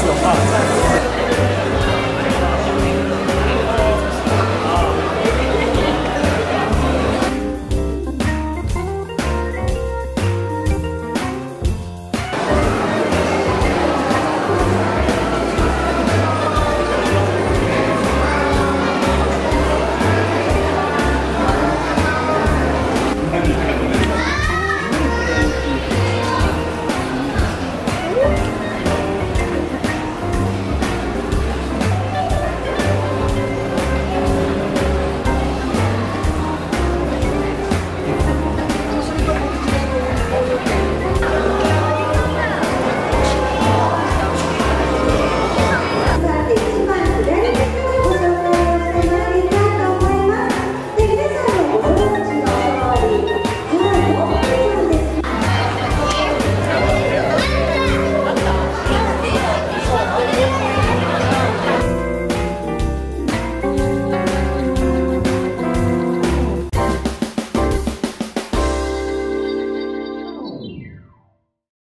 是有 bug